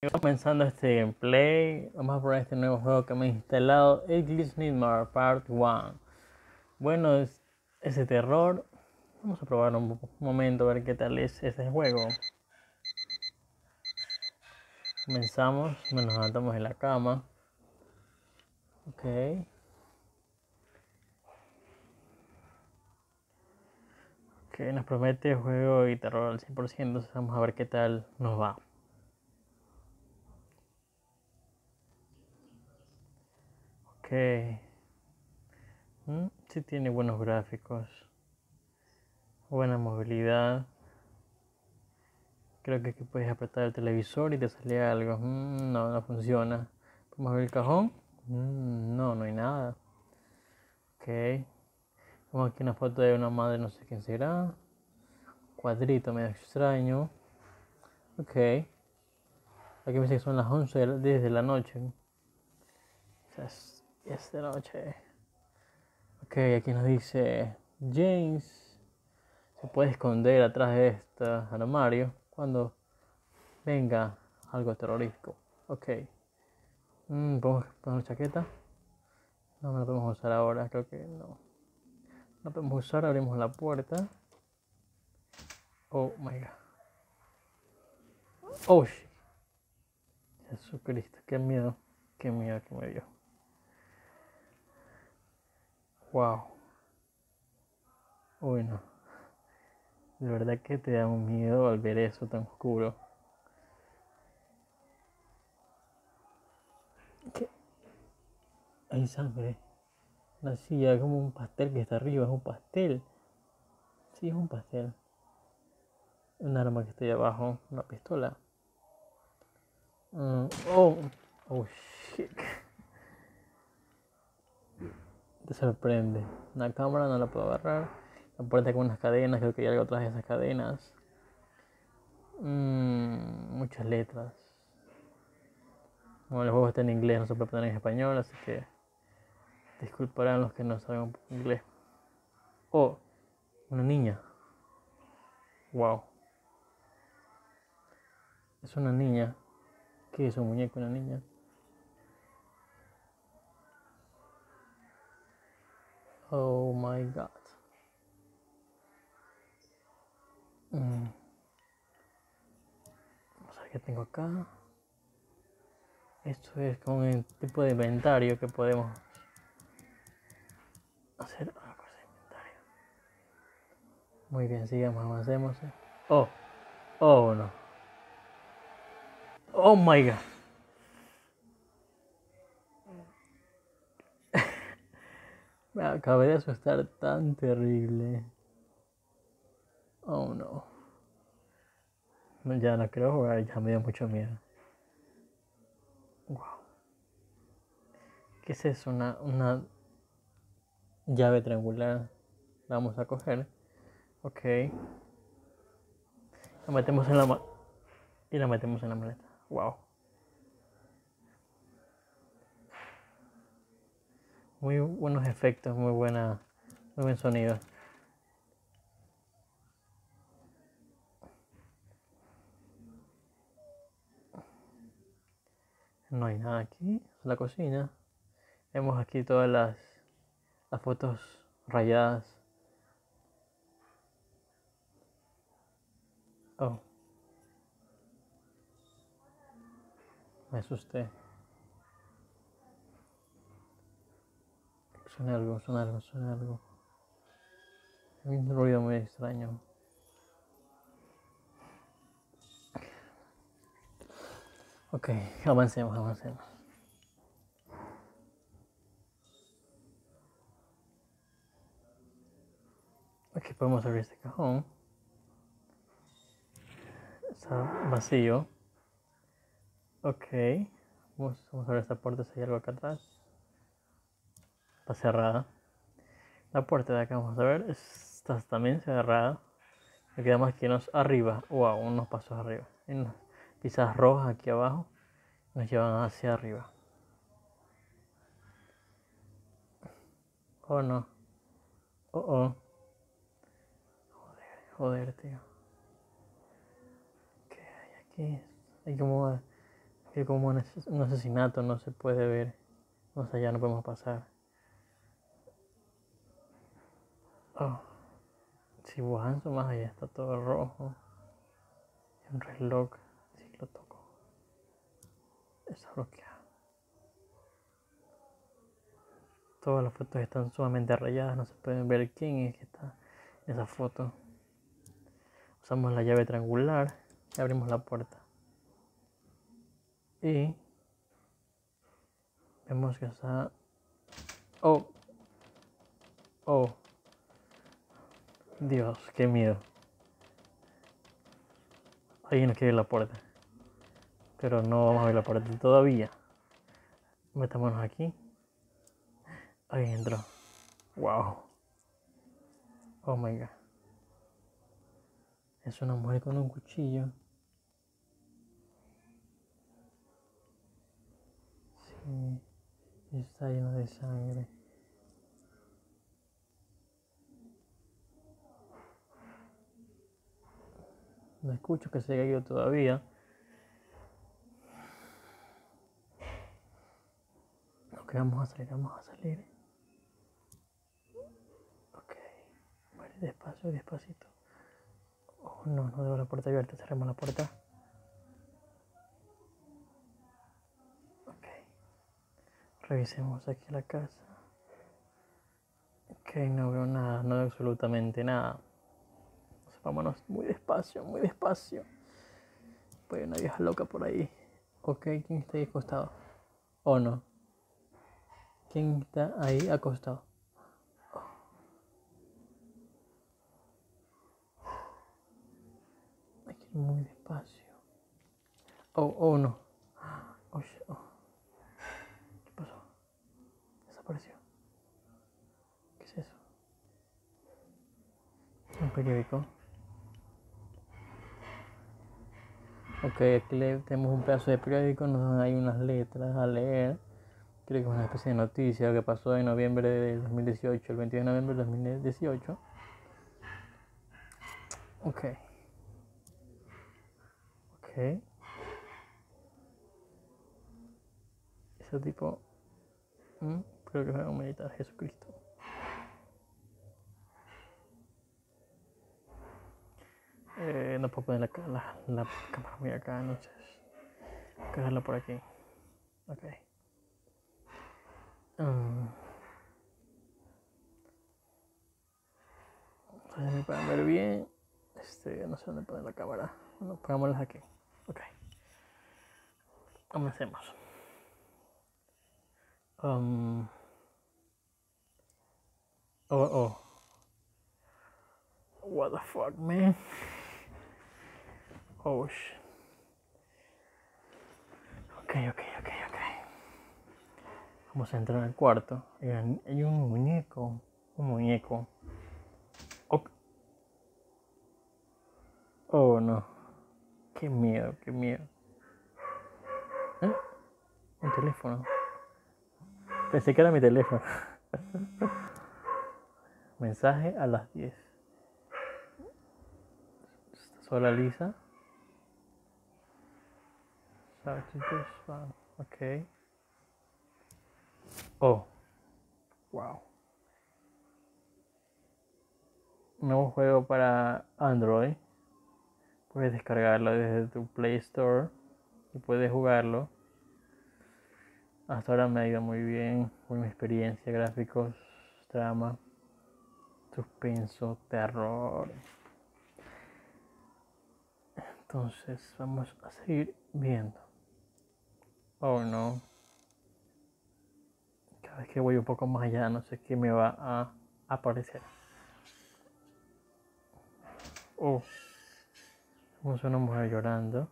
Comenzando este gameplay, vamos a probar este nuevo juego que me he instalado, Eclipse Nightmare Part 1. Bueno, es ese terror. Vamos a probar un momento a ver qué tal es este juego. Comenzamos, nos levantamos en la cama. Ok. Ok, nos promete juego y terror al 100%, entonces vamos a ver qué tal nos va. Ok. Mm, sí tiene buenos gráficos. Buena movilidad. Creo que aquí puedes apretar el televisor y te sale algo. Mm, no, no funciona. Vamos a ver el cajón. Mm, no, no hay nada. Ok. Vamos aquí una foto de una madre, no sé quién será. Cuadrito medio extraño. Ok. Aquí me dice que son las 11 de la noche. Esta noche. Ok, aquí nos dice James se puede esconder atrás de este armario cuando venga algo terrorífico. Ok. Mm, ¿Podemos poner chaqueta? No, no la podemos usar ahora, creo que no. No podemos usar, abrimos la puerta. Oh my god. Oh shit. Jesucristo, qué miedo, qué miedo que me dio. Wow. Bueno, de verdad que te da un miedo al ver eso tan oscuro. ¿Qué? Hay sangre. La silla como un pastel que está arriba, es un pastel. Sí, es un pastel. Un arma que está ahí abajo, una pistola. Mm, oh, oh shit te sorprende. La cámara no la puedo agarrar. La puerta con unas cadenas, creo que hay algo atrás de esas cadenas. Mm, muchas letras. Bueno, el juego está en inglés, no se puede poner en español, así que disculparán los que no saben inglés. Oh, una niña. Wow. Es una niña. ¿Qué es un muñeco, una niña? Oh my god. Mm. Vamos a ver qué tengo acá. Esto es como un tipo de inventario que podemos hacer una cosa de inventario. Muy bien, sigamos, avancemos. Oh, oh no. Oh my god. Me acabé de asustar tan terrible. Oh no. Ya no quiero jugar, ya me dio mucho miedo. Wow. ¿Qué es eso? Una, una llave triangular. La vamos a coger. Ok. La metemos en la ma y la metemos en la maleta. Wow. Muy buenos efectos, muy buena, muy buen sonido. No hay nada aquí, la cocina. Vemos aquí todas las, las fotos rayadas. Oh. Me asusté. Suena algo, suena algo, suena algo. Un ruido muy extraño. Ok, avancemos, avancemos. Aquí podemos abrir este cajón. Está vacío. Ok. Vamos, vamos a ver esta puerta si hay algo acá atrás. Está cerrada. La puerta de acá, vamos a ver, está también cerrada. Me queda más que nos arriba. Wow, unos pasos arriba. Pisadas rojas aquí abajo. Nos llevan hacia arriba. Oh no. Oh oh. Joder, joder, tío. ¿Qué hay aquí? Hay como un, asesinato no se puede ver. Sea, ya no podemos pasar. Oh. Si avanzo más allá está todo rojo. Y un reloj. Si lo toco. Está bloqueado. Todas las fotos están sumamente rayadas. No se pueden ver quién es que está en esa foto. Usamos la llave triangular y abrimos la puerta. Y vemos que está... Oh. Oh. Dios, qué miedo. Alguien nos quiere la puerta. Pero no vamos a ver la puerta todavía. Metámonos aquí. Alguien entró. Wow. Oh my god. Es una mujer con un cuchillo. Sí. Está lleno de sangre. No escucho que se haya ido todavía. Ok, vamos a salir, vamos a salir. Ok. Vale, despacio, despacito. Oh, no, no debo la puerta abierta, cerremos la puerta. Ok. Revisemos aquí la casa. Ok, no veo nada, no veo absolutamente nada. Vámonos muy despacio, muy despacio. Pues una vieja loca por ahí. Ok, ¿quién está ahí acostado? ¿O no? ¿Quién está ahí acostado? Hay que ir muy despacio. Oh, oh no. ¿Qué pasó? Desapareció. ¿Qué es eso? Un periódico. Ok, aquí tenemos un pedazo de periódico, nos hay unas letras a leer. Creo que es una especie de noticia que pasó en noviembre de 2018, el 22 de noviembre de 2018. Ok. Ok. Ese tipo. Creo que fue a meditar Jesucristo. Eh, no puedo poner la, la, la, cámara muy acá, entonces. A dejarla por aquí. Ok. Um, sé si me pueden ver bien. Este, no sé dónde poner la cámara. Bueno, pongámoslas aquí. Ok. Comencemos. Um, oh, oh. What the fuck, man? Oh, Ok, ok, ok, ok. Vamos a entrar al cuarto. Hay un muñeco. Un muñeco. Oh, no. Qué miedo, qué miedo. ¿Eh? Un teléfono. Pensé que era mi teléfono. Mensaje a las 10. Sola Lisa. Ok. Oh. Wow. Nuevo juego para Android. Puedes descargarlo desde tu Play Store y puedes jugarlo. Hasta ahora me ha ido muy bien. Buena experiencia, gráficos, trama, suspenso, terror. Entonces vamos a seguir viendo. Oh no. Cada vez que voy un poco más allá, no sé qué me va a aparecer. Oh. Vemos una mujer llorando.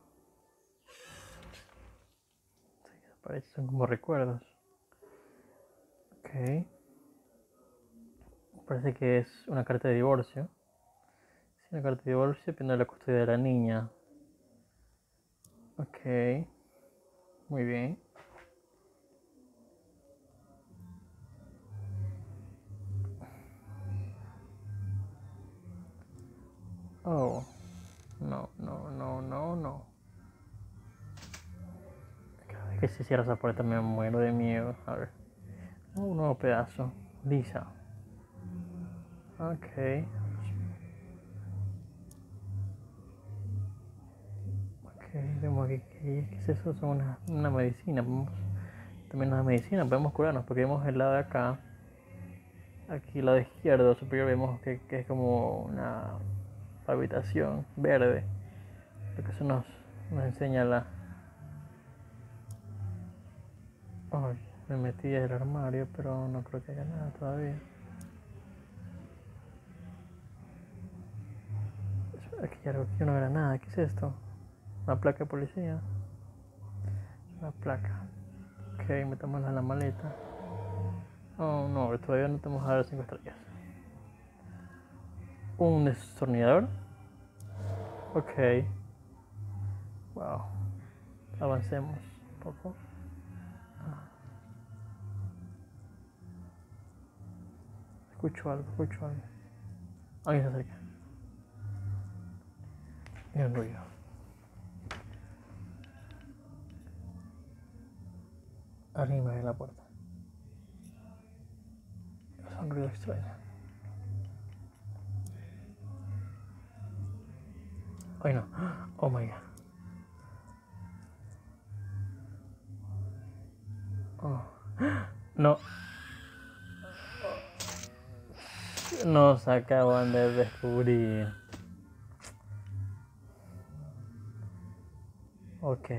Son como recuerdos. Ok. Parece que es una carta de divorcio. Sí, una carta de divorcio pidiendo la custodia de la niña. Ok. Muy bien. Oh, no, no, no, no, no. Es que si cierra esa puerta me muero de miedo. A ver. Un nuevo pedazo. Lisa. Ok. Vemos aquí. ¿Qué es eso? Es una, una medicina. también una medicina. Podemos curarnos porque vemos el lado de acá. Aquí, lado izquierdo superior, vemos que, que es como una habitación verde. Porque eso nos, nos enseña la. Ay, me metí en el armario, pero no creo que haya nada todavía. Aquí ya no era nada. ¿Qué es esto? Una placa de policía. Una placa. Ok, metamos en la maleta. Oh no, todavía no tenemos a ver 5 estrellas. Un destornillador. Ok. Wow. Avancemos un poco. Escucho algo, escucho algo. Alguien se acerca. Y un. Arriba de la puerta. Es un ruido. Ay no. Oh my god. Oh. No. Nos acaban de descubrir. Ok.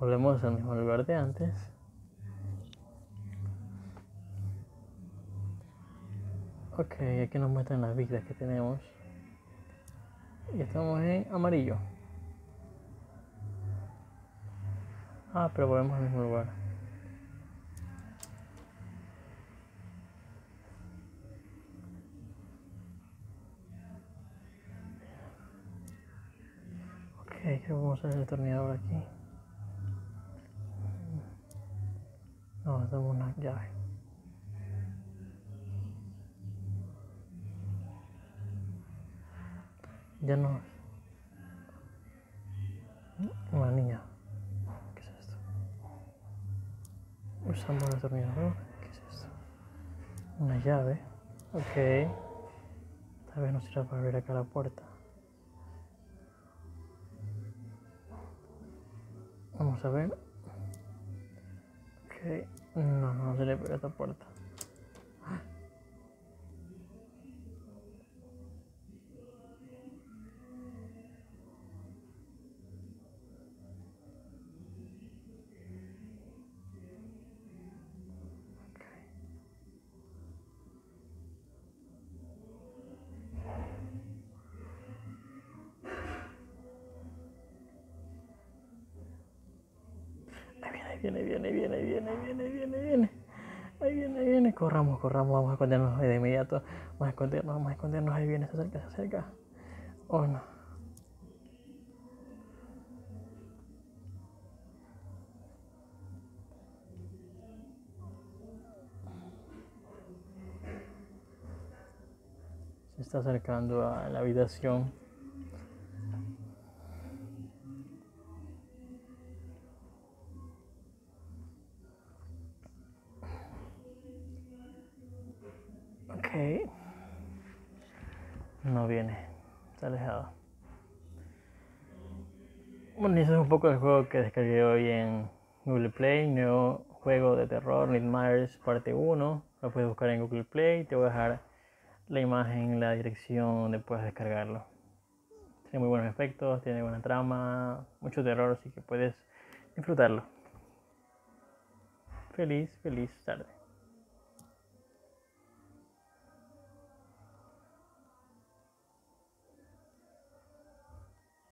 Volvemos al mismo lugar de antes. Ok, aquí nos muestran las vidas que tenemos. Y estamos en amarillo. Ah, pero volvemos al mismo lugar. Ok, que vamos a hacer el tornillador aquí. Hacemos una llave. Ya no. Una niña. ¿Qué es esto? Usamos el tornillador. ¿Qué es esto? Una llave. Ok. Tal vez nos sirva para abrir acá la puerta. Vamos a ver. Ok. No, no se le pega esta puerta. Viene, viene, viene, viene, viene, viene, viene. Ahí viene, ahí viene. Corramos, corramos, vamos a escondernos de inmediato. Vamos a escondernos, vamos a escondernos. Ahí viene, se acerca, se acerca. Oh no. Se está acercando a la habitación. No viene. Está alejado. Bueno, y eso es un poco el juego que descargué hoy en Google Play. Nuevo juego de terror, Nightmares parte 1. Lo puedes buscar en Google Play. Te voy a dejar la imagen, la dirección donde puedes descargarlo. Tiene muy buenos efectos, tiene buena trama, mucho terror, así que puedes disfrutarlo. Feliz, feliz tarde.